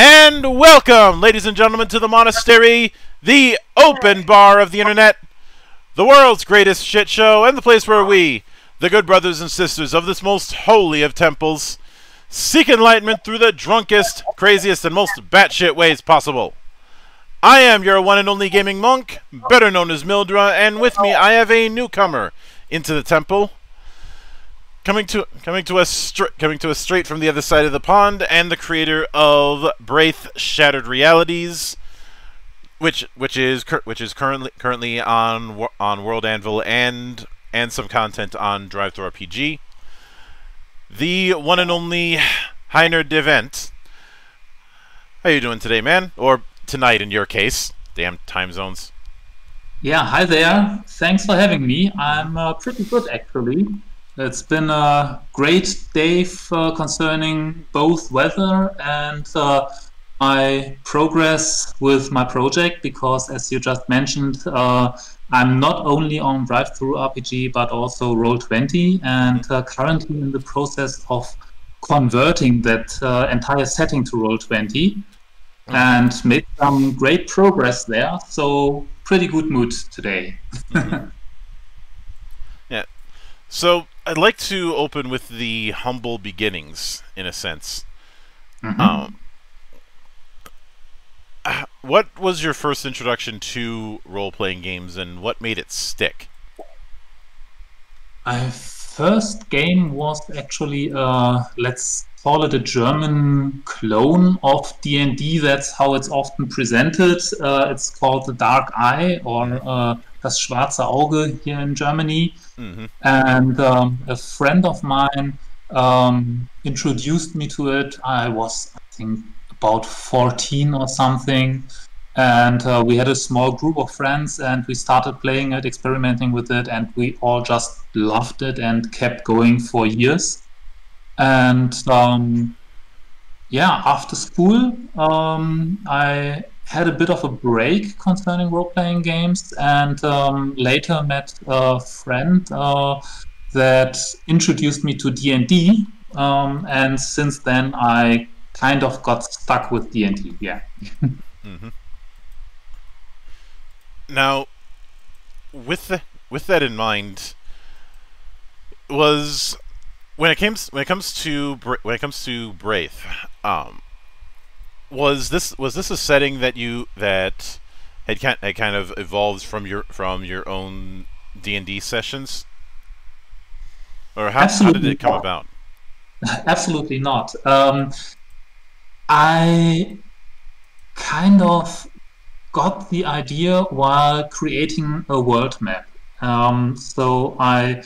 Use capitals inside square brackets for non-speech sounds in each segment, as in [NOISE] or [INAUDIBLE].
And welcome, ladies and gentlemen, to the monastery, the open bar of the internet, the world's greatest shit show, and the place where we, the good brothers and sisters of this most holy of temples, seek enlightenment through the drunkest, craziest, and most batshit ways possible. I am your one and only gaming monk, better known as Mildra, and with me I have a newcomer into the temple. Coming to coming to us coming to us straight from the other side of the pond, and the creator of Braythe Shattered Realities, which which is which is currently currently on on World Anvil and and some content on DriveThruRPG. The one and only Heiner de Wendt. How you doing today, man? Or tonight in your case? Damn time zones. Yeah, hi there. Thanks for having me. I'm uh, pretty good actually. It's been a great day for concerning both weather and uh, my progress with my project because, as you just mentioned, uh, I'm not only on DriveThruRPG but also Roll20 and uh, currently in the process of converting that uh, entire setting to Roll20 and made some great progress there. So, pretty good mood today. mm-hmm. [LAUGHS] [LAUGHS] Yeah. So, I'd like to open with the humble beginnings, in a sense. Mm-hmm. Um, what was your first introduction to role-playing games, and what made it stick? My first game was actually, uh, let's call it a German clone of D&D. That's how it's often presented. Uh, it's called The Dark Eye, or uh, Das Schwarze Auge here in Germany. Mm-hmm. And um, a friend of mine um, introduced me to it. I was, I think, about 14 or something. And uh, we had a small group of friends and we started playing it, experimenting with it, and we all just loved it and kept going for years. And um, yeah, after school, um, I had a bit of a break concerning role-playing games, and um, later met a friend uh, that introduced me to D and D, um, and since then I kind of got stuck with D and D. Yeah. mm-hmm. Now, with the, with that in mind, was when it comes when it comes to when it comes to Braythe, um, was this was this a setting that you that had kind had kind of evolved from your from your own D and D sessions, or how, how did it come not. about? [LAUGHS] Absolutely not. Um, I kind of got the idea while creating a world map. Um, so I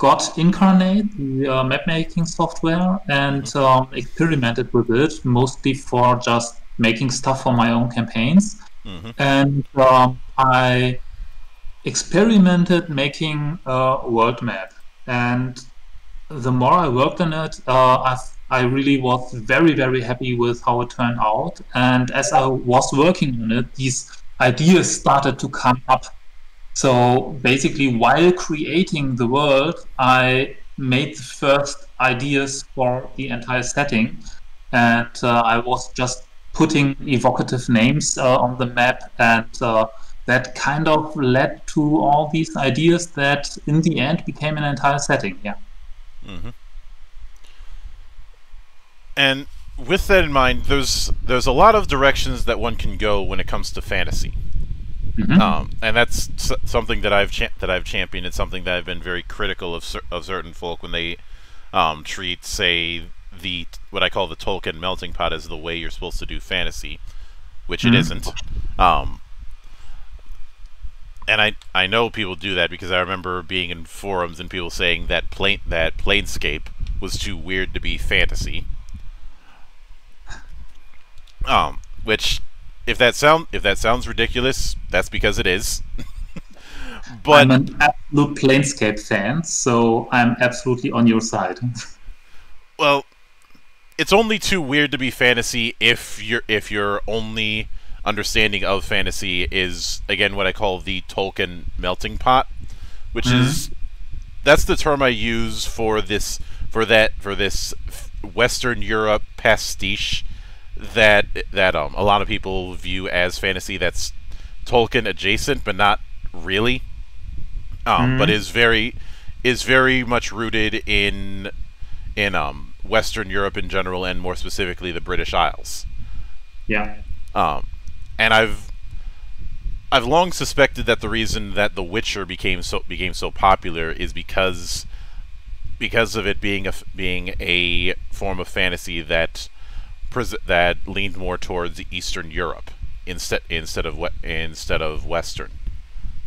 got Inkarnate, the uh, map making software, and um, experimented with it mostly for just making stuff for my own campaigns. Mm-hmm. And um, I experimented making a world map. And the more I worked on it, uh, I, I really was very, very happy with how it turned out. And as I was working on it, these ideas started to come up so basically, while creating the world, I made the first ideas for the entire setting, and uh, I was just putting evocative names uh, on the map, and uh, that kind of led to all these ideas that, in the end, became an entire setting. Yeah. Mm-hmm. And with that in mind, there's there's a lot of directions that one can go when it comes to fantasy. Mm-hmm. Um, and that's something that I've cha- that I've championed. It's something that I've been very critical of cer- of certain folk when they um, treat, say, the what I call the Tolkien melting pot as the way you're supposed to do fantasy, which mm-hmm. it isn't. Um, and I I know people do that because I remember being in forums and people saying that plane that Planescape was too weird to be fantasy. Um, which if that sound if that sounds ridiculous, that's because it is. [LAUGHS] but I'm an absolute Planescape fan, so I'm absolutely on your side. [LAUGHS] well, it's only too weird to be fantasy if your if your only understanding of fantasy is again what I call the Tolkien melting pot, which mm-hmm. is that's the term I use for this for that for this Western Europe pastiche that that um a lot of people view as fantasy that's Tolkien adjacent, but not really. Um, but is very is very much rooted in in um Western Europe in general, and more specifically the British Isles. Yeah. Um, and I've I've long suspected that the reason that The Witcher became so became so popular is because because of it being a being a form of fantasy that that leaned more towards Eastern Europe instead instead of we- instead of Western,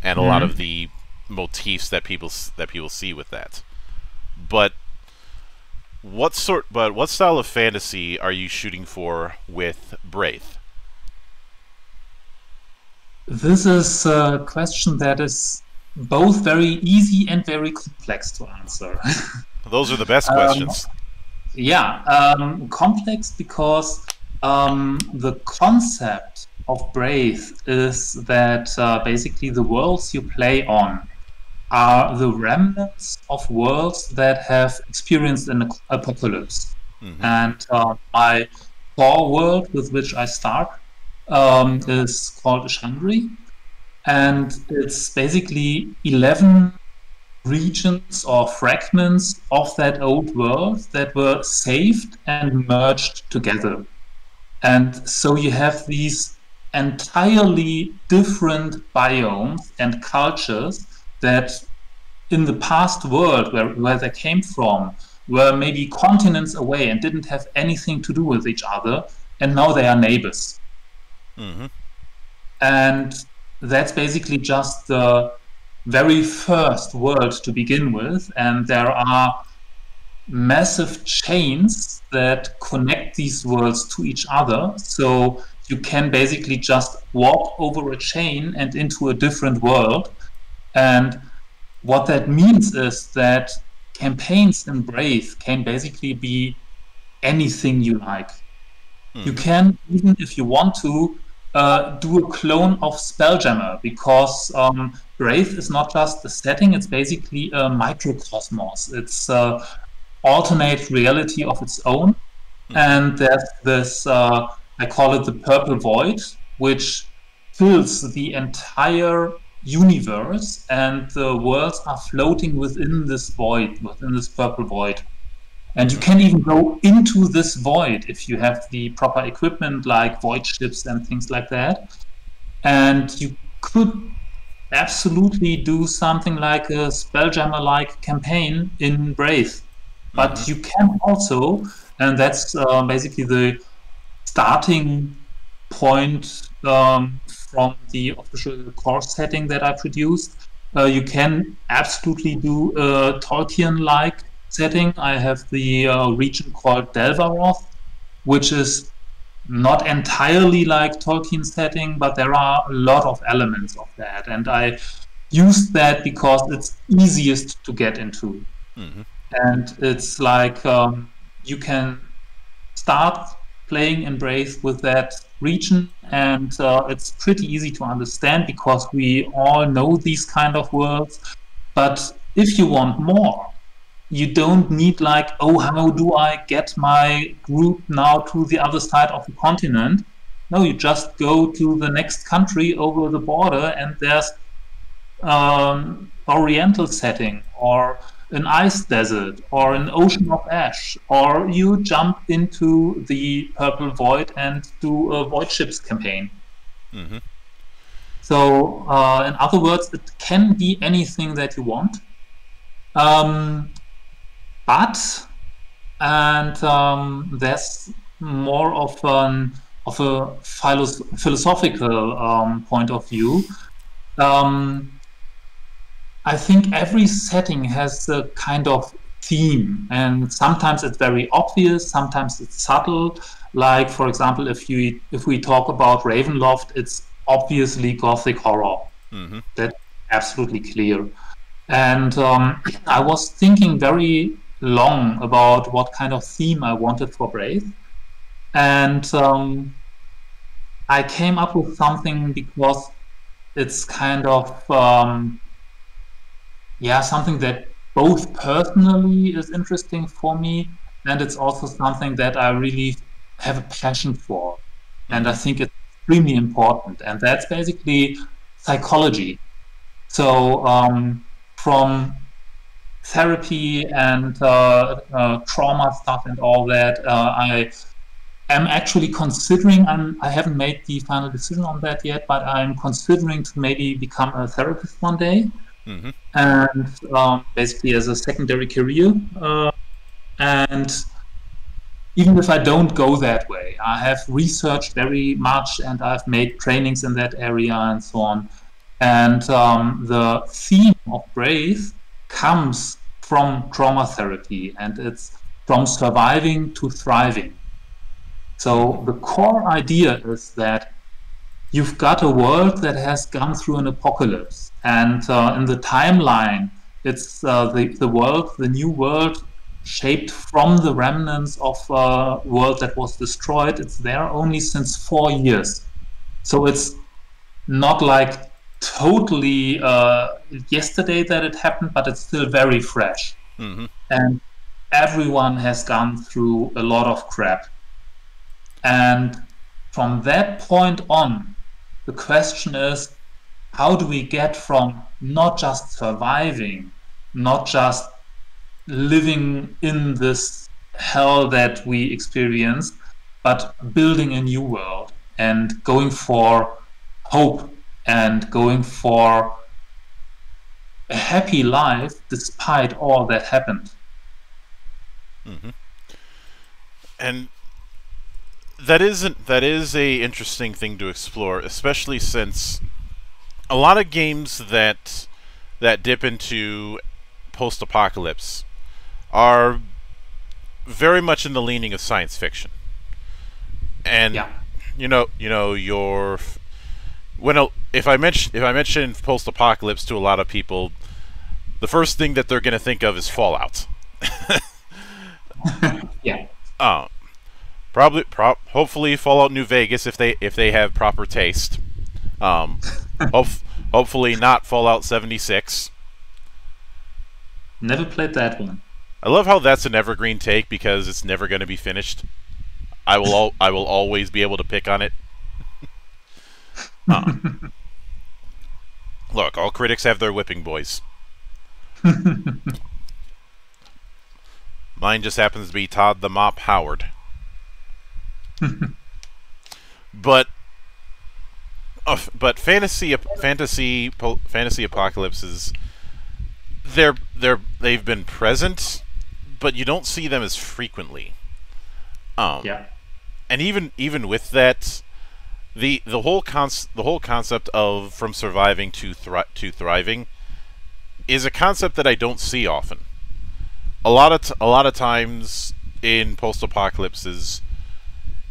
and a lot Mhm. of the motifs that people that people see with that. But what sort? But what style of fantasy are you shooting for with Braythe? This is a question that is both very easy and very complex to answer. [LAUGHS] Those are the best Um, questions. Yeah, um, complex because um, the concept of Braythe is that uh, basically the worlds you play on are the remnants of worlds that have experienced an ap- apocalypse. Mhm. And uh, my core world with which I start um, is called Ashandri. And it's basically 11 regions or fragments of that old world that were saved and merged together. And so you have these entirely different biomes and cultures that in the past world where, where they came from were maybe continents away and didn't have anything to do with each other, and now they are neighbors. hmm And that's basically just the very first world to begin with. And there are massive chains that connect these worlds to each other. So you can basically just walk over a chain and into a different world. And what that means is that campaigns in Braythe can basically be anything you like. You hmm. can, even if you want to, uh, do a clone of Spelljammer because um, Braythe is not just a setting, it's basically a microcosmos. It's uh, alternate reality of its own. And there's this, uh, I call it the purple void, which fills the entire universe, and the worlds are floating within this void, within this purple void. And you can even go into this void if you have the proper equipment like void ships and things like that. And you could absolutely do something like a Spelljammer like campaign in Braythe. But you can also, and that's uh, basically the starting point um, from the official course setting that I produced. Uh, you can absolutely do a Tolkien like setting. I have the uh, region called Delvaroth, which is not entirely like Tolkien setting, but there are a lot of elements of that. And I used that because it's easiest to get into. hmm And it's like um, you can start playing Embrace with that region, and uh, it's pretty easy to understand because we all know these kind of words. But if you want more, you don't need like, oh, how do I get my group now to the other side of the continent? No, you just go to the next country over the border, and there's um, Oriental setting or an ice desert or an ocean of ash, or you jump into the purple void and do a void ships campaign. hmm So, uh, in other words, it can be anything that you want. Um, but, and um, there's more of an of a philos- philosophical um, point of view. Um, I think every setting has a kind of theme, and sometimes it's very obvious, sometimes it's subtle. Like, for example, if you if we talk about Ravenloft, it's obviously gothic horror. hmm That's absolutely clear. And um, [CLEARS THROAT] I was thinking very long about what kind of theme I wanted for Braythe, and um, I came up with something because it's kind of um, yeah something that both personally is interesting for me and it's also something that I really have a passion for. And I think it's extremely important. And that's basically psychology. So um, from therapy and uh, uh, trauma stuff and all that, uh, I am actually considering. I'm, I haven't made the final decision on that yet, but I'm considering to maybe become a therapist one day, Mm-hmm. and um, basically as a secondary career. Uh, and even if I don't go that way, I have researched very much and I've made trainings in that area and so on. And um, the theme of Braythe comes from trauma therapy and it's from surviving to thriving. So the core idea is that you've got a world that has gone through an apocalypse. And uh, in the timeline, it's uh, the, the world, the new world shaped from the remnants of a uh, world that was destroyed. It's there only since four years. So it's not like totally uh, yesterday that it happened, but it's still very fresh. Mm-hmm. And everyone has gone through a lot of crap. And from that point on, the question is how do we get from not just surviving, not just living in this hell that we experience, but building a new world and going for hope and going for a happy life despite all that happened. Mm-hmm. And that isn't that is a interesting thing to explore, especially since a lot of games that that dip into post-apocalypse are very much in the leaning of science fiction. And Yeah. you know, you know, your when a, if I mention if I mention post-apocalypse to a lot of people, the first thing that they're going to think of is Fallout. [LAUGHS] Yeah. Uh, probably, pro- hopefully, Fallout New Vegas if they if they have proper taste. Um, [LAUGHS] hof- hopefully not Fallout 76. Never played that one. I love how that's an evergreen take because it's never going to be finished. I will al- I will always be able to pick on it. [LAUGHS] Look, all critics have their whipping boys. [LAUGHS] Mine just happens to be Todd the Mop Howard. [LAUGHS] but uh, but fantasy fantasy fantasy apocalypses they're they're they've been present but you don't see them as frequently. Um, Yeah. and even even with that, the the whole cons- the whole concept of from surviving to thri- to thriving is a concept that I don't see often. A lot of a lot of times in post apocalypses,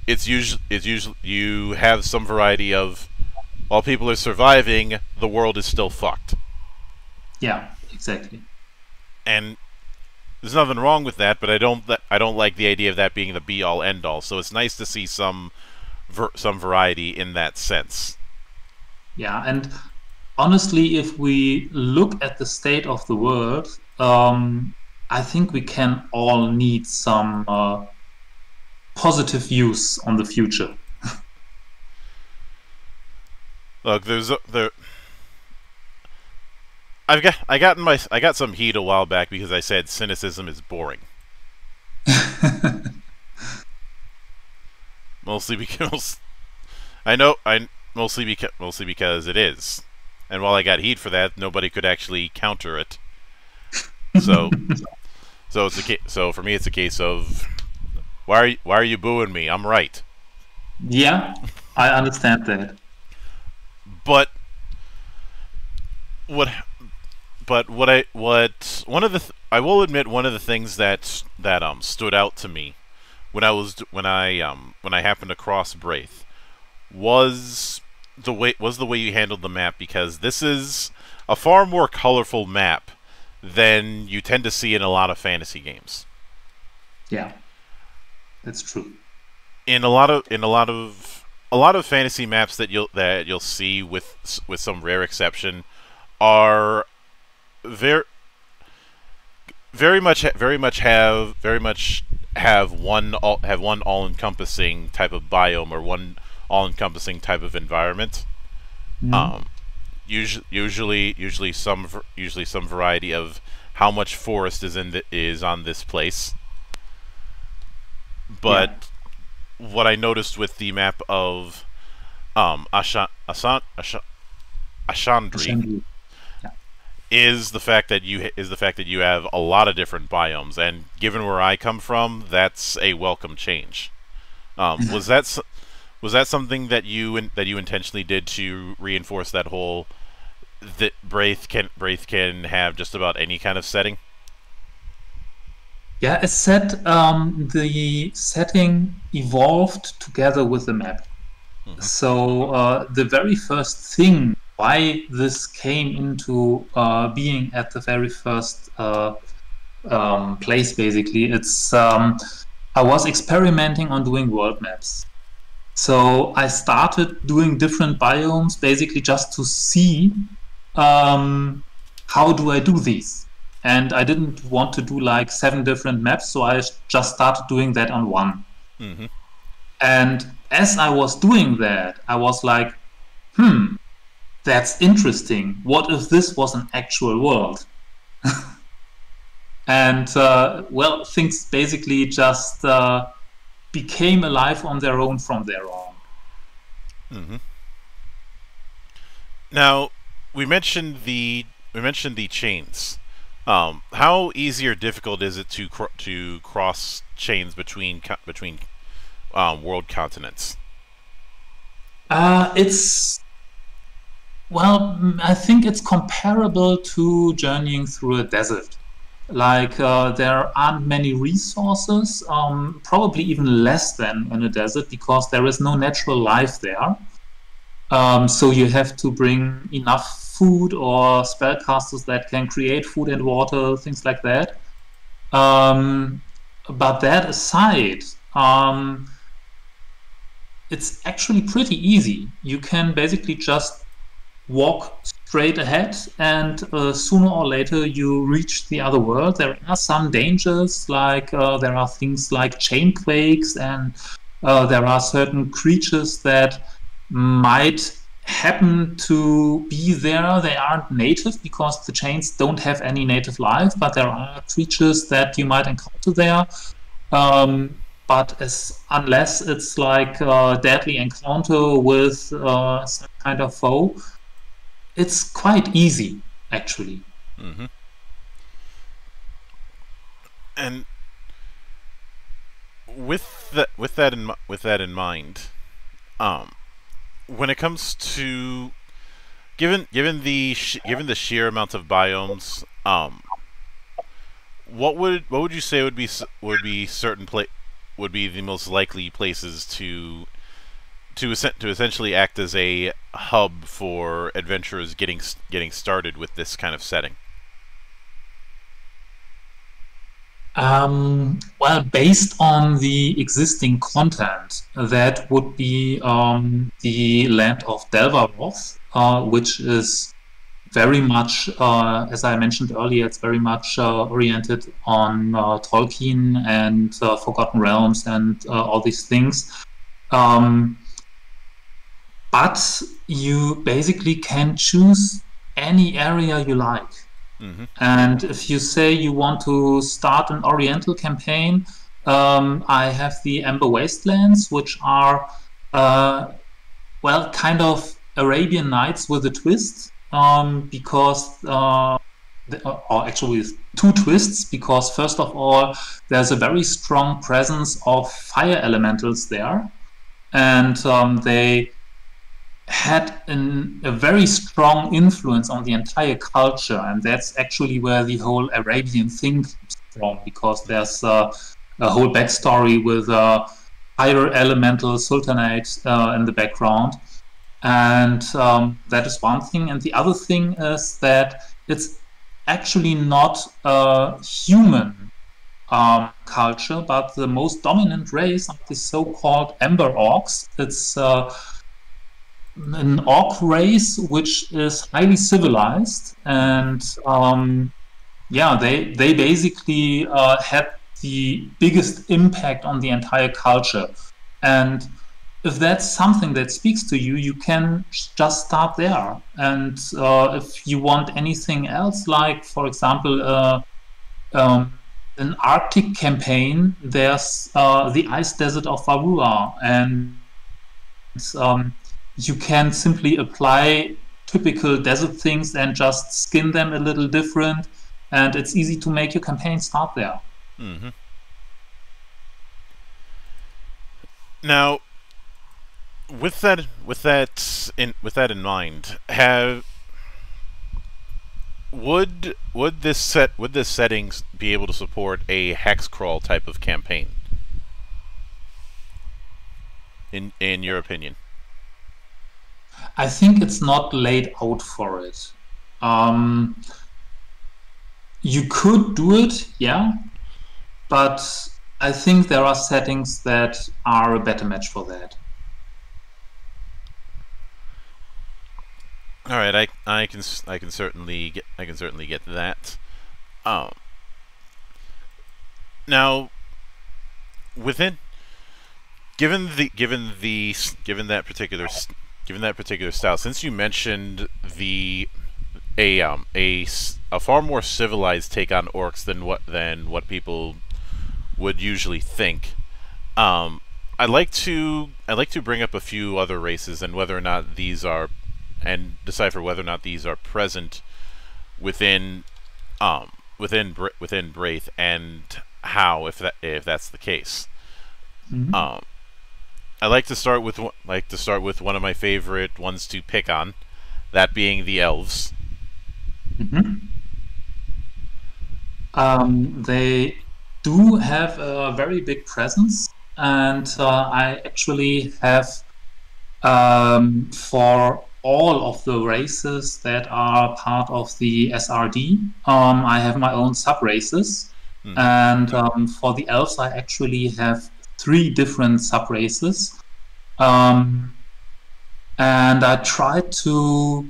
it's usually it's usually you have some variety of while people are surviving, the world is still fucked, Yeah, exactly. and there's nothing wrong with that. But I don't th- I don't like the idea of that being the be all end all. So it's nice to see some ver- some variety in that sense. Yeah, and honestly, if we look at the state of the world, um, I think we can all need some uh, positive views on the future. [LAUGHS] Look, there's a, there. I've got I got in my I got some heat a while back because I said cynicism is boring. [LAUGHS] mostly [LAUGHS] because I know I mostly because mostly because it is, and while I got heat for that, nobody could actually counter it. So, [LAUGHS] so it's a ca- so for me it's a case of why are you, why are you booing me? I'm right. Yeah, I understand that. but what but what I what one of the th- I will admit one of the things that that um stood out to me when I was when I um when I happened across Braythe was the way was the way you handled the map because this is a far more colorful map than you tend to see in a lot of fantasy games. Yeah, that's true. in a lot of in a lot of a lot of fantasy maps that you'll that you'll see with with some rare exception are very very much very much have very much have one all, have one all-encompassing type of biome or one all-encompassing type of environment. Mhm. Um, usually, usually, usually some usually some variety of how much forest is in the, is on this place. But what I noticed with the map of um, Asha, Asan, Asha, Ashandri Assembly. Is the fact that you is the fact that you have a lot of different biomes, and given where I come from, that's a welcome change. Um, was that was that something that you in, that you intentionally did to reinforce that whole that Braythe can Braythe can have just about any kind of setting? Yeah, as said, um, the setting evolved together with the map. So uh, the very first thing why this came into uh, being at the very first uh, um, place, basically, it's um, I was experimenting on doing world maps. So I started doing different biomes, basically just to see um, how do I do these and I didn't want to do like seven different maps, so I just started doing that on one. hmm And as I was doing that, I was like, hmm, that's interesting. What if this was an actual world? [LAUGHS] and uh, well, things basically just uh, became alive on their own from there on. hmm Now, we mentioned the we mentioned the chains. Um, how easy or difficult is it to cr- to cross chains between co- between um, world continents? Uh, it's well, mm, I think it's comparable to journeying through a desert. Like uh, there aren't many resources, um, probably even less than in a desert because there is no natural life there. Um, so you have to bring enough food or spellcasters that can create food and water, things like that. Um, but that aside, um, it's actually pretty easy. You can basically just walk straight ahead, and uh, sooner or later you reach the other world. There are some dangers, like uh, there are things like chain quakes, and uh, there are certain creatures that might happen to be there. They aren't native because the chains don't have any native life, but there are creatures that you might encounter there. Um, but as unless it's like a deadly encounter with uh, some kind of foe, it's quite easy actually. hmm And with that with that in with that in mind, um, when it comes to given given the given the sheer amount of biomes, um, what would what would you say would be would be certain pla- would be the most likely places to to to essentially act as a hub for adventurers getting getting started with this kind of setting? Um, well, based on the existing content, that would be um, the land of Delvaroth, uh, which is very much, uh, as I mentioned earlier, it's very much uh, oriented on uh, Tolkien and uh, Forgotten Realms and uh, all these things. Um, but you basically can choose any area you like. hmm And if you say you want to start an Oriental campaign, um, I have the Amber Wastelands, which are, uh, well, kind of Arabian Nights with a twist, um, because, uh, the, or actually with two twists, because first of all, there's a very strong presence of fire elementals there, and um, they had an, a very strong influence on the entire culture, and that's actually where the whole Arabian thing comes from, because there's uh, a whole backstory with uh, fire elemental sultanate uh, in the background, and um, that is one thing. And the other thing is that it's actually not a human um, culture, but the most dominant race of the so-called Ember Orcs. It's uh, an orc race which is highly civilized and um, yeah they they basically uh, had the biggest impact on the entire culture. And if that's something that speaks to you, you can just start there. And uh, if you want anything else, like, for example, uh, um, an Arctic campaign, there's uh, the ice desert of Varua. And um, you can simply apply typical desert things and just skin them a little different. And it's easy to make your campaign start there. Mm-hmm. Now, with that, with that in with that in mind, have would would this set would this settings be able to support a hex crawl type of campaign? In in your opinion? I think it's not laid out for it. Um, you could do it, yeah, but I think there are settings that are a better match for that. All right, I I can I can certainly get I can certainly get that. Um. Now, within given the given the given that particular given that particular style, since you mentioned the a um a a far more civilized take on orcs than what than what people would usually think. Um, I'd like to I'd like to bring up a few other races and whether or not these are and decipher whether or not these are present within um within within Braythe and how if that if that's the case. Mm-hmm. Um, I like to start with like to start with one of my favorite ones to pick on, that being the elves. Mm-hmm. Um, they do have a very big presence, and uh, I actually have um, for all of the races that are part of the SRD. Um, I have my own sub races, mm. and um, for the elves, I actually have three different sub races. Um, and I try to,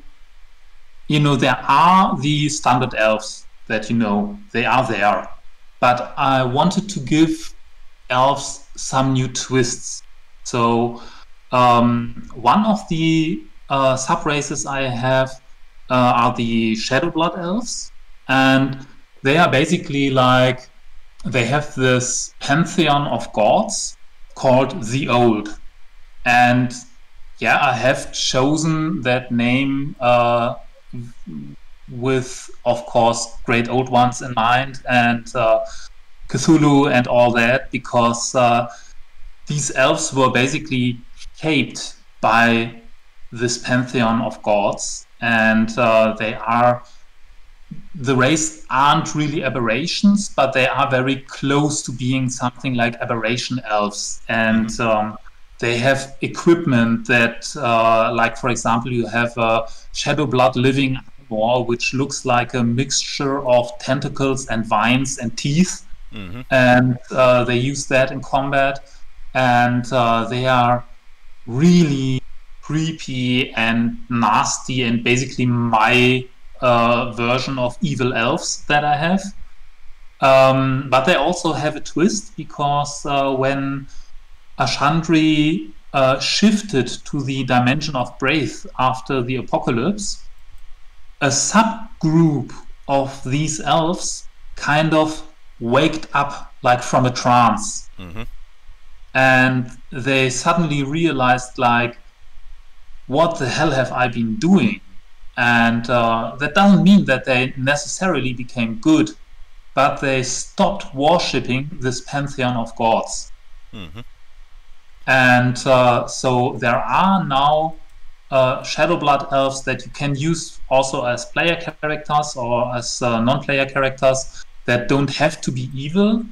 you know, there are the standard elves that you know they are there, but I wanted to give elves some new twists. So um, one of the uh, sub races I have uh, are the Shadow Blood Elves, and they are basically like they have this pantheon of gods called the Old, and yeah, I have chosen that name uh, with, of course, great old ones in mind and uh, Cthulhu and all that because uh, these elves were basically shaped by this pantheon of gods, and uh, they are the race aren't really aberrations, but they are very close to being something like aberration elves, and mm-hmm. um, they have equipment that, uh, like for example, you have a shadow blood living armor, which looks like a mixture of tentacles and vines and teeth, mm-hmm. and uh, they use that in combat, and uh, they are really creepy and nasty and basically my uh, version of evil elves that I have. Um, but they also have a twist because uh, when Ashandri uh, shifted to the dimension of Braythe after the apocalypse, a subgroup of these elves kind of waked up like from a trance. Mm-hmm. And they suddenly realized, like, what the hell have I been doing? And uh, that doesn't mean that they necessarily became good, but they stopped worshipping this pantheon of gods. Mm-hmm. And uh, so there are now uh, Shadow Blood elves that you can use also as player characters or as uh, non player characters that don't have to be evil.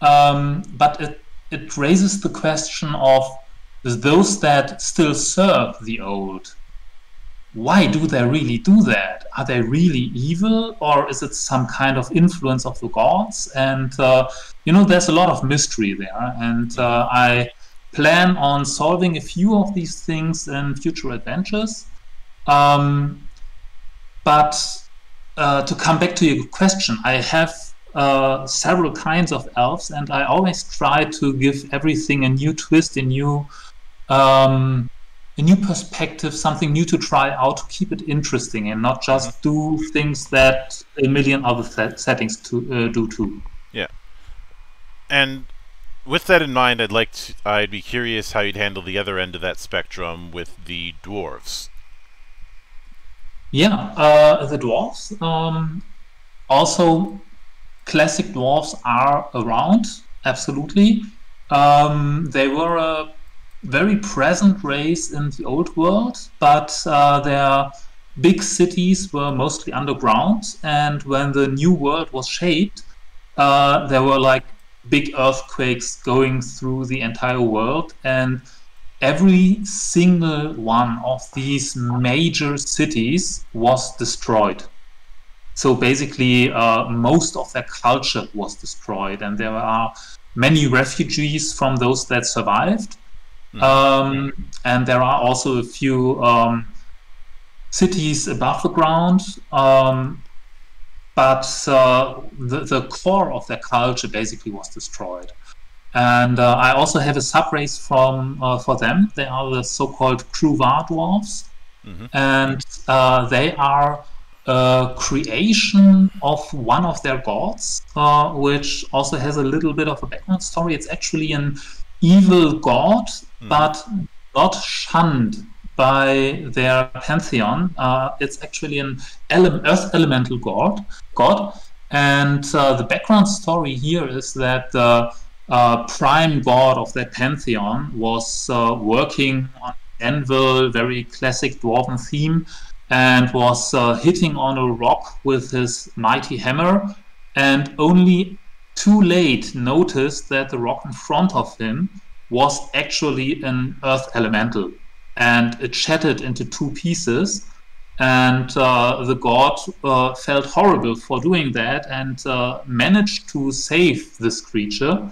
Um, but it, it raises the question of those that still serve the old, why do they really do that? Are they really evil, or is it some kind of influence of the gods? And uh, you know, there's a lot of mystery there, and uh, I plan on solving a few of these things in future adventures. Um, but uh, to come back to your question, I have uh, several kinds of elves, and I always try to give everything a new twist, a new um, a new perspective, something new to try out to keep it interesting, and not just mm-hmm. do things that a million other th- settings to uh, do too. Yeah, and with that in mind, I'd like to, I'd be curious how you'd handle the other end of that spectrum with the dwarves. Yeah, uh, the dwarves. Um, also, classic dwarves are around, absolutely. Um, they were a very present race in the old world, but uh, their big cities were mostly underground. And when the new world was shaped, uh, there were like big earthquakes going through the entire world. And every single one of these major cities was destroyed. So basically, uh, most of their culture was destroyed, and there are many refugees from those that survived. Mm-hmm. Um, and there are also a few um, cities above the ground. Um, but uh, the, the core of their culture basically was destroyed. And uh, I also have a subrace from uh, for them. They are the so-called Kruvar dwarves, mm-hmm. and uh, they are a creation of one of their gods, uh, which also has a little bit of a background story. It's actually an evil god, mm-hmm. but not shunned by their pantheon. Uh, it's actually an ele- earth elemental god. God, and uh, the background story here is that the uh, prime god of that pantheon was uh, working on anvil, very classic dwarven theme, and was uh, hitting on a rock with his mighty hammer, and only too late noticed that the rock in front of him was actually an earth elemental, and it shattered into two pieces. And uh, the god uh, felt horrible for doing that and uh, managed to save this creature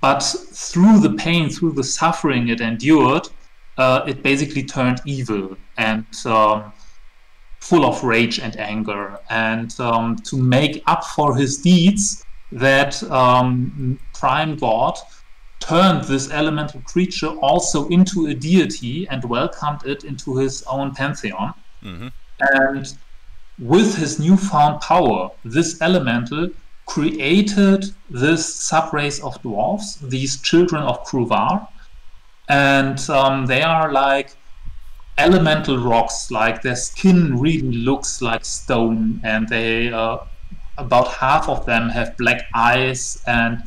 but through the pain, through the suffering it endured, uh, it basically turned evil and um, full of rage and anger. And um, to make up for his deeds, that um, prime god turned this elemental creature also into a deity and welcomed it into his own pantheon. Mm-hmm. And with his newfound power, this elemental created this subrace of dwarves, these children of Kruvar, and um, they are like elemental rocks. Like their skin really looks like stone, and they uh, about half of them have black eyes, and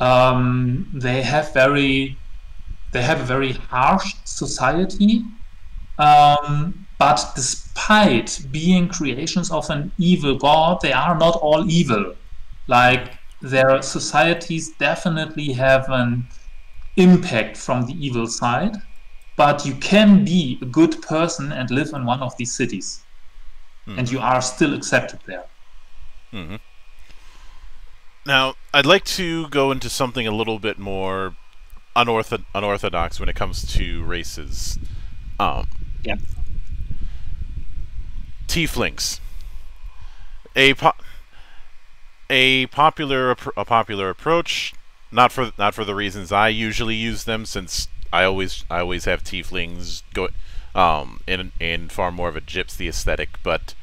um, they have very they have a very harsh society. Um, but despite being creations of an evil god, they are not all evil like their societies definitely have an impact from the evil side, but you can be a good person and live in one of these cities, mm-hmm. and you are still accepted there. Mm-hmm. Now, I'd like to go into something a little bit more unortho- unorthodox when it comes to races. Um, yeah. Tieflings. A po- a popular a popular approach. Not for not for the reasons I usually use them, since I always I always have tieflings go um, in in far more of a gypsy aesthetic, but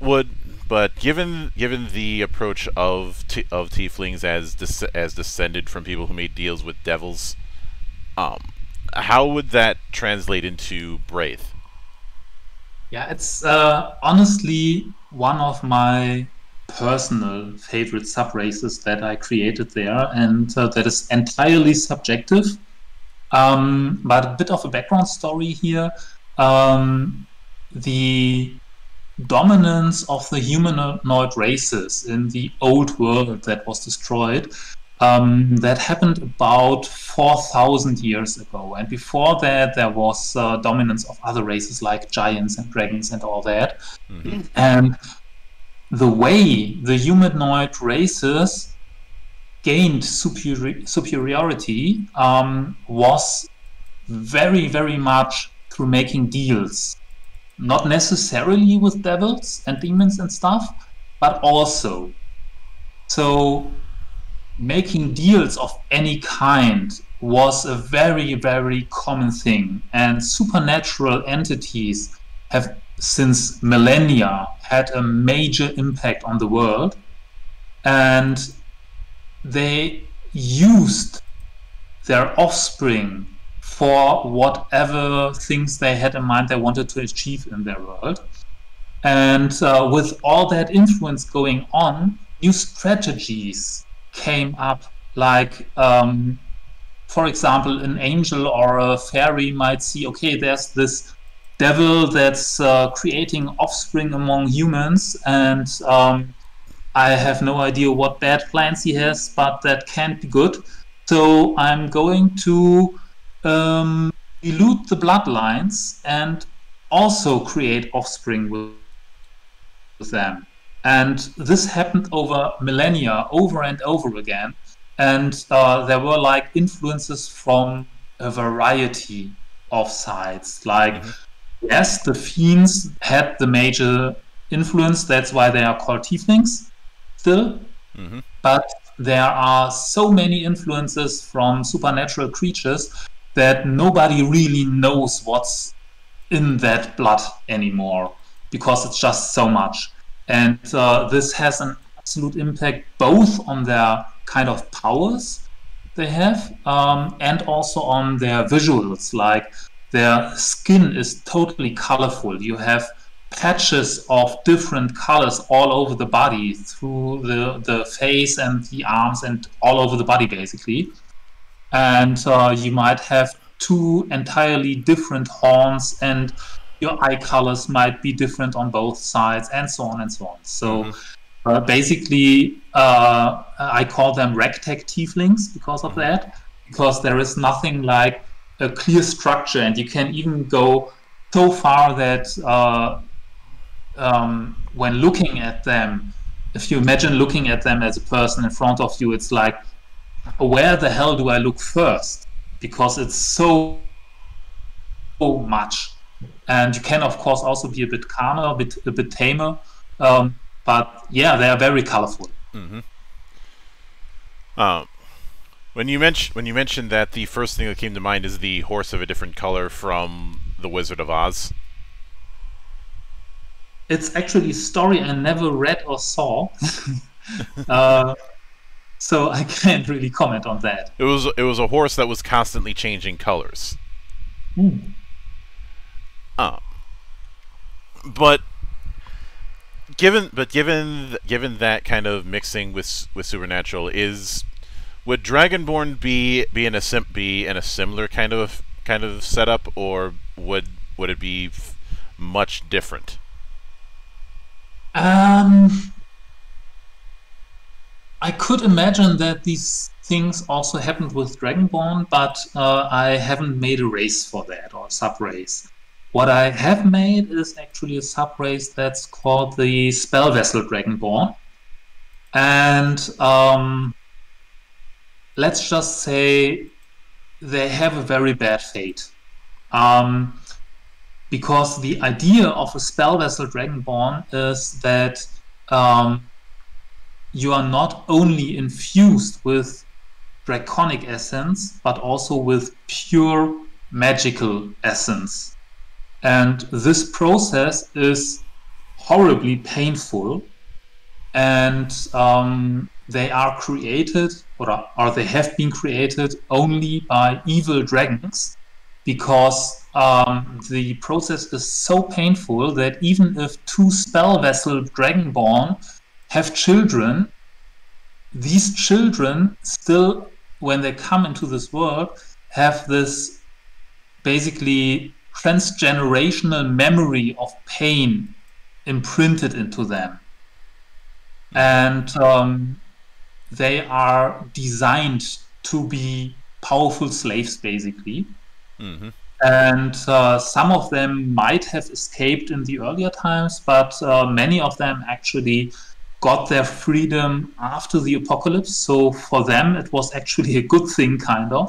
would but given given the approach of t- of tieflings as des- as descended from people who made deals with devils, um, how would that translate into Braythe? Yeah, it's uh, honestly one of my personal favorite sub races that I created there, and uh, that is entirely subjective. Um, but a bit of a background story here. Um, the dominance of the humanoid races in the old world that was destroyed um, that happened about 4,000 years ago. And before that, there was uh, dominance of other races like giants and dragons and all that. Mm-hmm. And the way the humanoid races gained superi- superiority um, was very, very much through making deals. Not necessarily with devils and demons and stuff, but also. So making deals of any kind was a very, very common thing. And supernatural entities have, since millennia, had a major impact on the world. And they used their offspring for whatever things they had in mind they wanted to achieve in their world. And uh, with all that influence going on, new strategies came up, like, um, for example, an angel or a fairy might see, okay, there's this devil that's uh, creating offspring among humans, and um, I have no idea what bad plans he has, but that can't be good. So I'm going to um, dilute the bloodlines and also create offspring with, with them. And this happened over millennia, over and over again. And uh, there were like influences from a variety of sides. Like, mm-hmm. yes, the fiends had the major influence. That's why they are called tieflings still. Mm-hmm. But there are so many influences from supernatural creatures that nobody really knows what's in that blood anymore because it's just so much. And uh, this has an absolute impact both on their kind of powers they have um, and also on their visuals. Like their skin is totally colorful. You have patches of different colors all over the body through the, the face and the arms and all over the body basically and uh, you might have two entirely different horns and your eye colors might be different on both sides and so on and so on so mm-hmm. uh, basically uh, i call them ragtag tieflings because of mm-hmm. that because there is nothing like a clear structure and you can even go so far that uh, um, when looking at them if you imagine looking at them as a person in front of you it's like where the hell do I look first? Because it's so, so much. And you can, of course, also be a bit calmer, a bit, a bit tamer. Um, but yeah, they are very colorful. Mm-hmm. Uh, when you mentioned when you mentioned that, the first thing that came to mind is the horse of a different color from the Wizard of Oz. It's actually a story I never read or saw. [LAUGHS] uh, so I can't really comment on that. It was it was a horse that was constantly changing colors. Uh, but given but given given that kind of mixing with with supernatural is would Dragonborn be be in a sim, be in a similar kind of kind of setup or would would it be much different? Um I could imagine that these things also happened with Dragonborn, but uh, I haven't made a race for that or sub race. What I have made is actually a sub race that's called the Spell Vessel Dragonborn. And um, let's just say they have a very bad fate. Um, because the idea of a Spell Vessel Dragonborn is that um, you are not only infused with draconic essence, but also with pure magical essence. And this process is horribly painful. And um, they are created, or, or they have been created only by evil dragons, because um, the process is so painful that even if two spell vessel dragonborn have children, these children still, when they come into this world, have this basically transgenerational memory of pain imprinted into them. And um, they are designed to be powerful slaves, basically. Mm-hmm. And uh, some of them might have escaped in the earlier times, but uh, many of them actually got their freedom after the apocalypse. So for them, it was actually a good thing, kind of,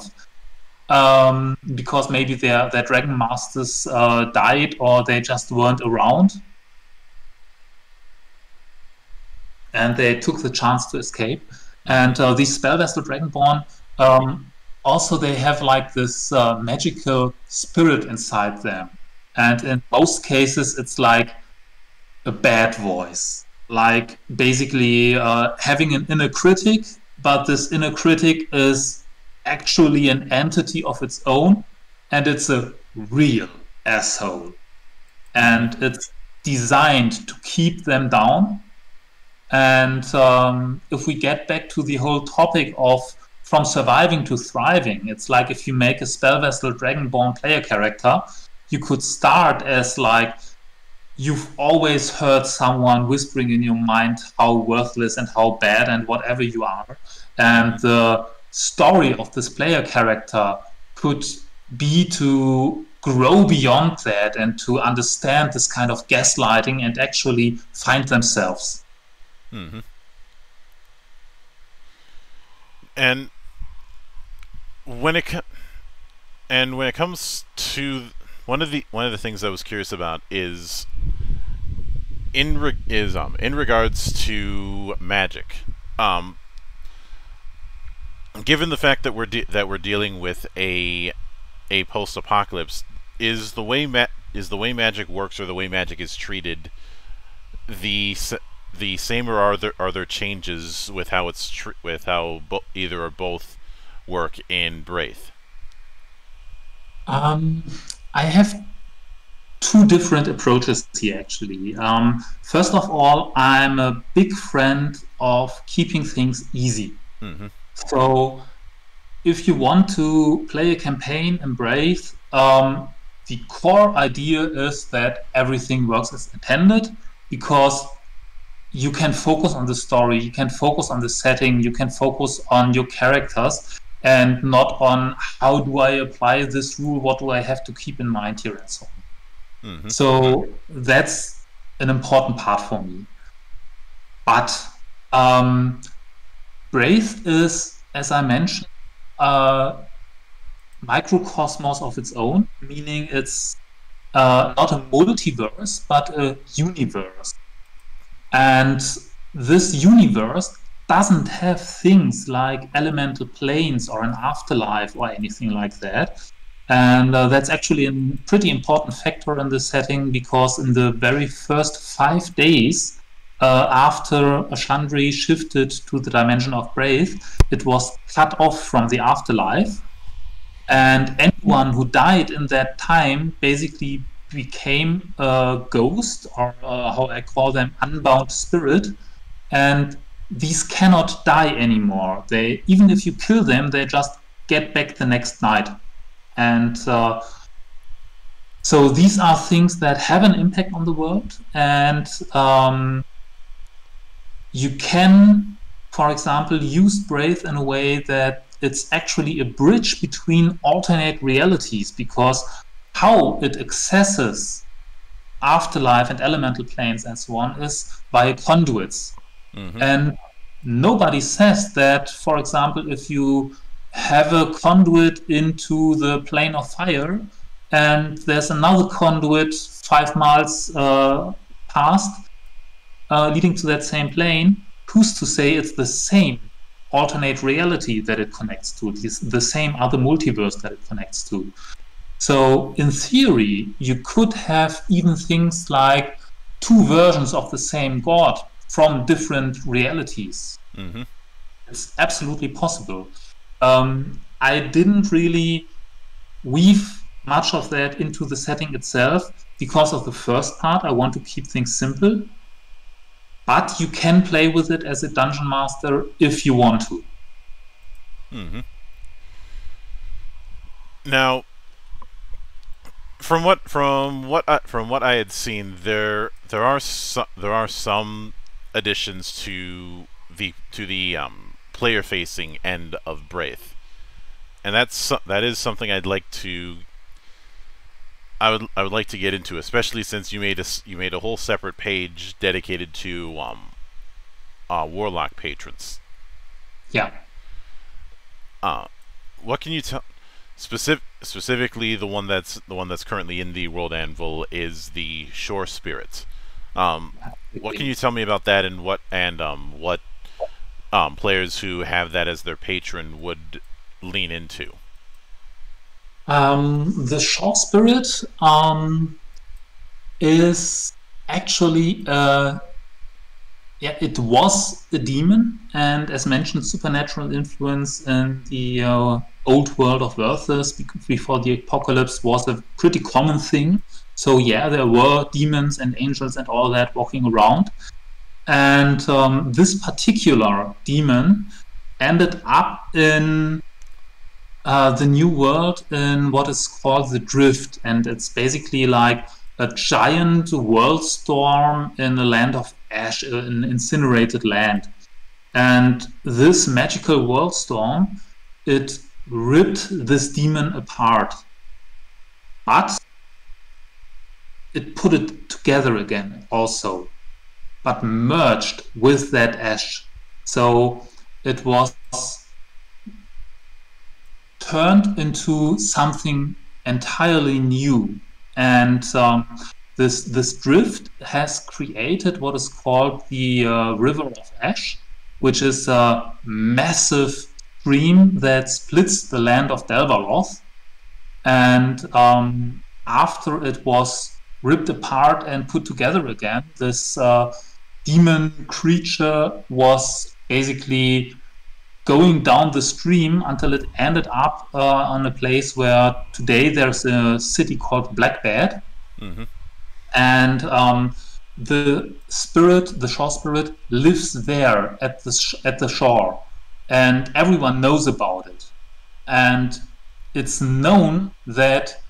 um, because maybe their their dragon masters uh, died or they just weren't around. and they took the chance to escape. And uh, these spell vessel dragonborn um, also they have like this uh, magical spirit inside them, and in most cases it's like a bad voice, like basically uh, having an inner critic, but this inner critic is actually an entity of its own, and it's a real asshole, and it's designed to keep them down. And um, if we get back to the whole topic of from surviving to thriving. It's like if you make a spell vessel dragonborn player character, you could start as like you've always heard someone whispering in your mind how worthless and how bad and whatever you are. And the story of this player character could be to grow beyond that and to understand this kind of gaslighting and actually find themselves. Mm-hmm. And when it and when it comes to one of the one of the things I was curious about is in re, is um in regards to magic. Um, given the fact that we're that we're dealing with a a post-apocalypse, is the way ma- is the way magic works or the way magic is treated the the same or are there are there changes with how it's with how either or both work in Braythe? Um, I have two different approaches here, actually. Um, first of all, I'm a big friend of keeping things easy. Mm-hmm. So, if you want to play a campaign in Braythe, um, the core idea is that everything works as intended because you can focus on the story, you can focus on the setting, you can focus on your characters, and not on how do I apply this rule, what do I have to keep in mind here, and so on. Mm-hmm. So that's an important part for me. But um, Braythe is, as I mentioned, a microcosmos of its own, meaning it's uh, not a multiverse, but a universe. And this universe doesn't have things like elemental planes or an afterlife or anything like that. And uh, that's actually a pretty important factor in this setting because in the very first five days uh, after Ashandri shifted to the dimension of Braythe, it was cut off from the afterlife. And anyone who died in that time basically became a ghost, or uh, how I call them, unbound spirit. And these cannot die anymore. They even if you kill them, they just get back the next night, and uh, so these are things that have an impact on the world, and um, you can, for example, use Braythe in a way that it's actually a bridge between alternate realities because how it accesses afterlife and elemental planes and so on is via conduits Mm-hmm. And nobody says that, for example, if you have a conduit into the plane of fire and there's another conduit five miles uh, past uh, leading to that same plane, who's to say it's the same alternate reality that it connects to, the same other multiverse that it connects to? So, in theory, you could have even things like two versions of the same God from different realities. Mm-hmm. It's absolutely possible. Um, I didn't really weave much of that into the setting itself because of the first part. I want to keep things simple. But you can play with it as a dungeon master if you want to. Mm-hmm. Now, from what from what I, from what I had seen, there there are there are some additions to the to the um, player facing end of Braythe, and that's that is something I'd like to. I would I would like to get into, especially since you made a you made a whole separate page dedicated to um, uh, warlock patrons. Yeah. Uh, what can you tell? Specific, specifically, the one that's the one that's currently in the world anvil is the shore spirits. Um, what can you tell me about that, and what and um, what um, players who have that as their patron would lean into? Um, the Shore Spirit um, is actually uh, yeah, it was a demon, and as mentioned, supernatural influence in the uh, old world of Verthus before the apocalypse was a pretty common thing. So yeah, there were demons and angels and all that walking around, and um, this particular demon ended up in uh, the new world in what is called the Drift, and it's basically like a giant world storm in a land of ash, uh, an incinerated land. And this magical world storm, it ripped this demon apart. But it put it together again also, but merged with that ash. So it was turned into something entirely new. And um, this, this drift has created what is called the uh, River of Ash, which is a massive stream that splits the land of Delvaroth. And um, after it was ripped apart and put together again, this uh, demon creature was basically going down the stream until it ended up uh, on a place where today there's a city called Blackbad. Mm-hmm. And um, the spirit, the shore spirit, lives there at the, sh- at the shore. And everyone knows about it. And it's known that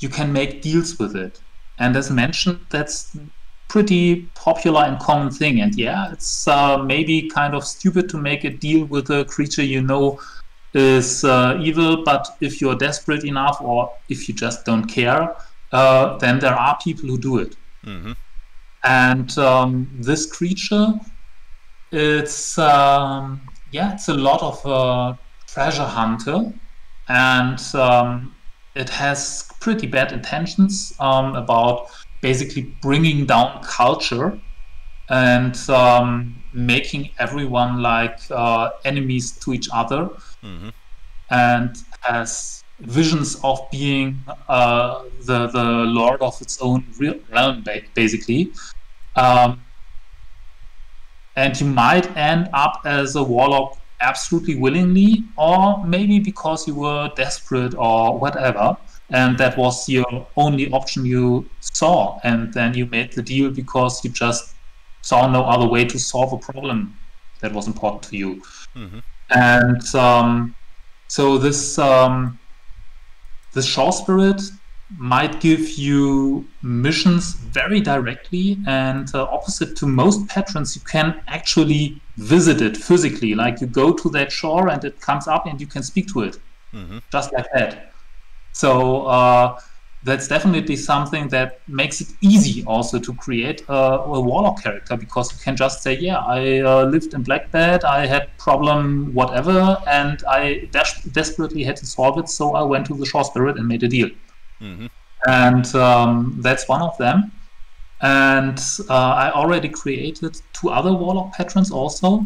you can make deals with it. And as mentioned, that's pretty popular and common thing. And yeah, it's uh, maybe kind of stupid to make a deal with a creature you know is uh, evil, but if you're desperate enough or if you just don't care, uh, then there are people who do it. Mm-hmm. And um, this creature, it's um, yeah, it's a lot of uh, treasure hunter, and um, it has pretty bad intentions um, about basically bringing down culture and um, making everyone like uh, enemies to each other mm-hmm. and has visions of being uh, the the lord of its own realm basically um, and you might end up as a warlock absolutely willingly or maybe because you were desperate or whatever and that was your only option you saw and then you made the deal because you just saw no other way to solve a problem that was important to you mm-hmm. and um, so this um, this shore spirit might give you missions very directly and uh, opposite to most patrons you can actually visit it physically like you go to that shore and it comes up and you can speak to it mm-hmm. just like that so uh, that's definitely something that makes it easy also to create a, a warlock character because you can just say, yeah, I uh, lived in Blackbad, I had problem whatever, and I des- desperately had to solve it, so I went to the Shore Spirit and made a deal. Mm-hmm. And um, that's one of them. And uh, I already created two other warlock patrons also.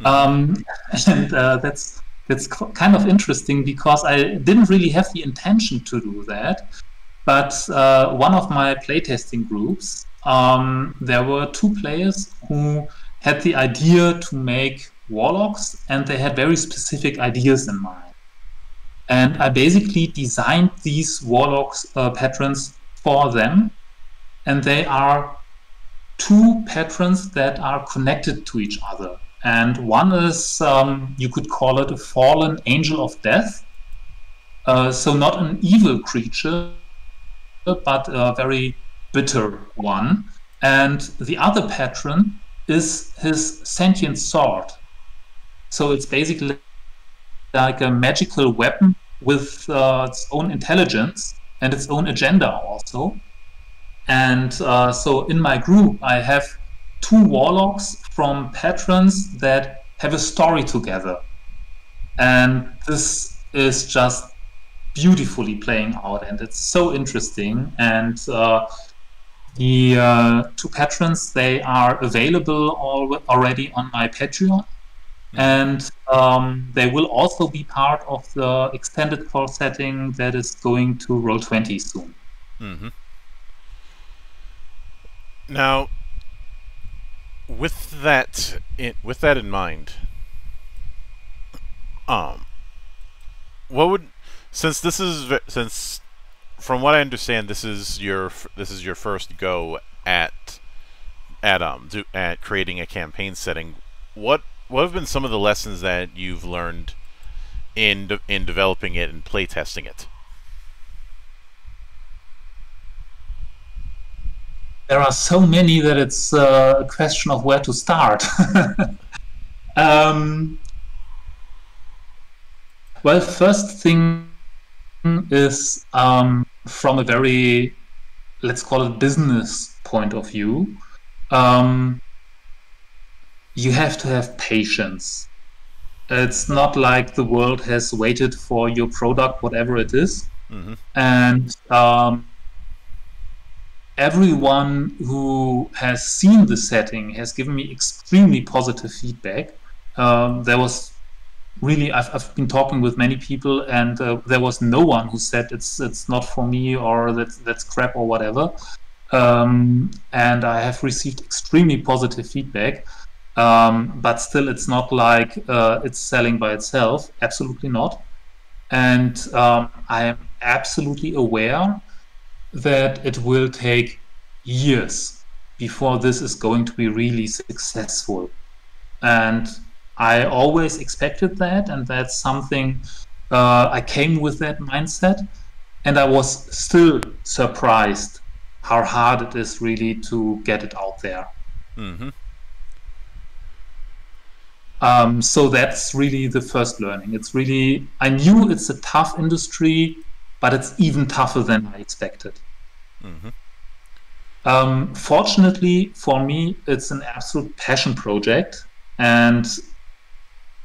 Mm-hmm. Um, [LAUGHS] and uh, that's that's kind of interesting because I didn't really have the intention to do that. But uh, one of my playtesting groups, um, there were two players who had the idea to make warlocks, and they had very specific ideas in mind. And I basically designed these warlocks uh, patrons for them, and they are two patrons that are connected to each other. And one is, um, you could call it a fallen angel of death. Uh, so, not an evil creature, but a very bitter one. And the other patron is his sentient sword. So, it's basically like a magical weapon with uh, its own intelligence and its own agenda, also. And uh, so, in my group, I have two warlocks from patrons that have a story together. And this is just beautifully playing out, and it's so interesting. And uh, the uh, two patrons they are available al- already on my Patreon, and um, they will also be part of the extended core setting that is going to Roll20 soon. Mm-hmm. Now, with that in, with that in mind, um, what would since this is since from what I understand, this is your this is your first go at at um do, at creating a campaign setting. What what have been some of the lessons that you've learned in de- in developing it and playtesting it? There are so many that it's uh, a question of where to start. [LAUGHS] um, well, first thing is um, from a very, let's call it business point of view, um, you have to have patience. It's not like the world has waited for your product, whatever it is. Mm-hmm. And um, everyone who has seen the setting has given me extremely positive feedback. Um, there was really I've, I've been talking with many people and uh, there was no one who said it's it's not for me or that's that's crap or whatever um, and I have received extremely positive feedback um, but still it's not like uh, it's selling by itself absolutely not and um, I am absolutely aware that it will take years before this is going to be really successful and I always expected that, and that's something uh, I came with that mindset. And I was still surprised how hard it is really to get it out there. Mm-hmm. Um, so that's really the first learning. It's really, I knew it's a tough industry, but it's even tougher than I expected. Mm-hmm. Um, fortunately for me, it's an absolute passion project. And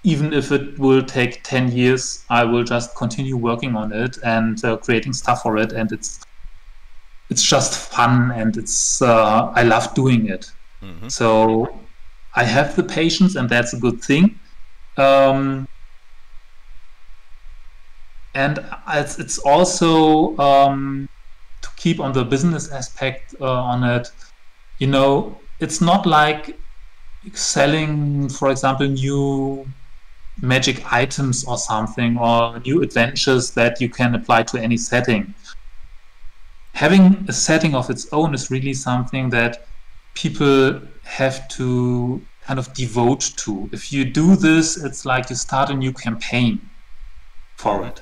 even if it will take 10 years i will just continue working on it and uh, creating stuff for it and it's it's just fun and it's uh, i love doing it Mm-hmm. so i have the patience and that's a good thing um, and it's, it's also um, to keep on the business aspect uh, on it you know it's not like selling for example new magic items or something or new adventures that you can apply to any setting. Having a setting of its own is really something that people have to kind of devote to. If you do this, it's like you start a new campaign for it.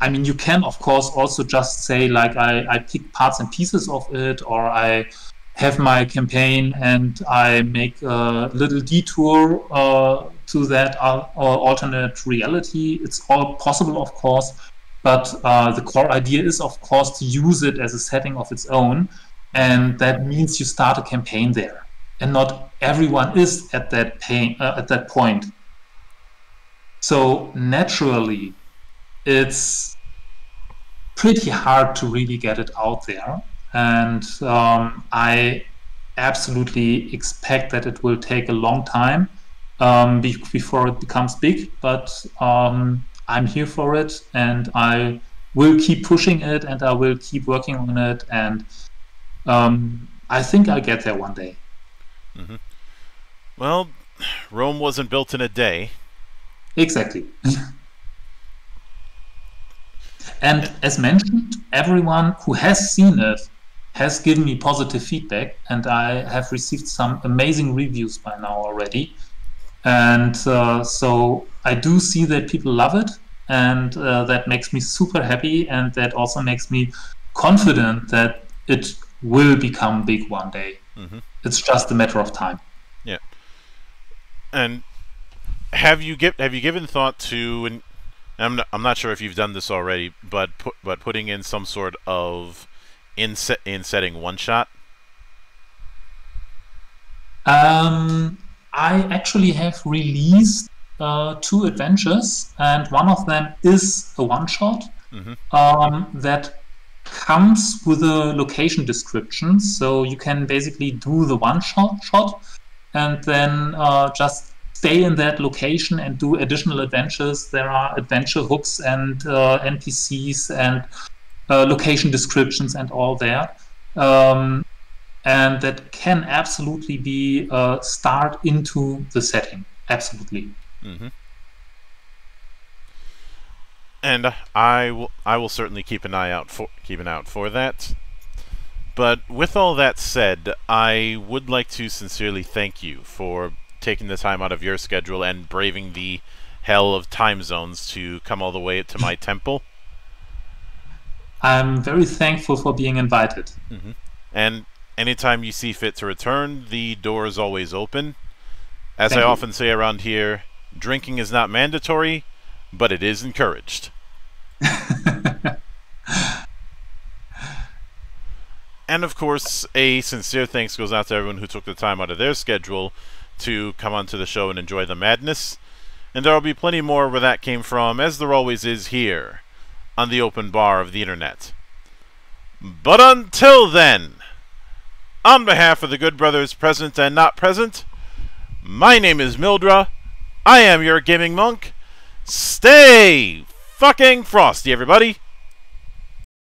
I mean, you can, of course, also just say, like, I, I pick parts and pieces of it, or I have my campaign and I make a little detour uh, to that uh, alternate reality. It's all possible, of course, but uh, the core idea is, of course, to use it as a setting of its own, and that means you start a campaign there, and not everyone is at that pain, uh, at that point. So naturally, it's pretty hard to really get it out there. And um, I absolutely expect that it will take a long time um, be- before it becomes big. But um, I'm here for it, and I will keep pushing it, and I will keep working on it, and um, I think I'll get there one day. Mm-hmm. Well, Rome wasn't built in a day. Exactly. and as mentioned, everyone who has seen it has given me positive feedback, and I have received some amazing reviews by now already. And uh, so I do see that people love it, and uh, that makes me super happy, and that also makes me confident that it will become big one day. Mm-hmm. It's just a matter of time. Yeah. And have you give have you given thought to and I'm not, I'm not sure if you've done this already, but put, but putting in some sort of in set in setting one shot. Um, I actually have released uh, two adventures, and one of them is a one shot Mhm. um, that comes with a location description, so you can basically do the one shot shot, and then uh, just stay in that location and do additional adventures. There are adventure hooks and uh, NPCs and uh, location descriptions and all there. Um, and that can absolutely be a start into the setting. Absolutely. Mm-hmm. And I will, I will certainly keep an eye out for keep an eye out for that. But with all that said, I would like to sincerely thank you for taking the time out of your schedule and braving the hell of time zones to come all the way to my [LAUGHS] temple. I'm very thankful for being invited. Mm-hmm. And anytime you see fit to return, the door is always open. As Thank I you. often say around here, drinking is not mandatory, but it is encouraged. [LAUGHS] and of course, a sincere thanks goes out to everyone who took the time out of their schedule to come onto the show and enjoy the madness. And there will be plenty more where that came from, as there always is here on the open bar of the internet. But until then, on behalf of the good brothers present and not present, my name is Mildra. I am your gaming monk. Stay fucking frosty, everybody.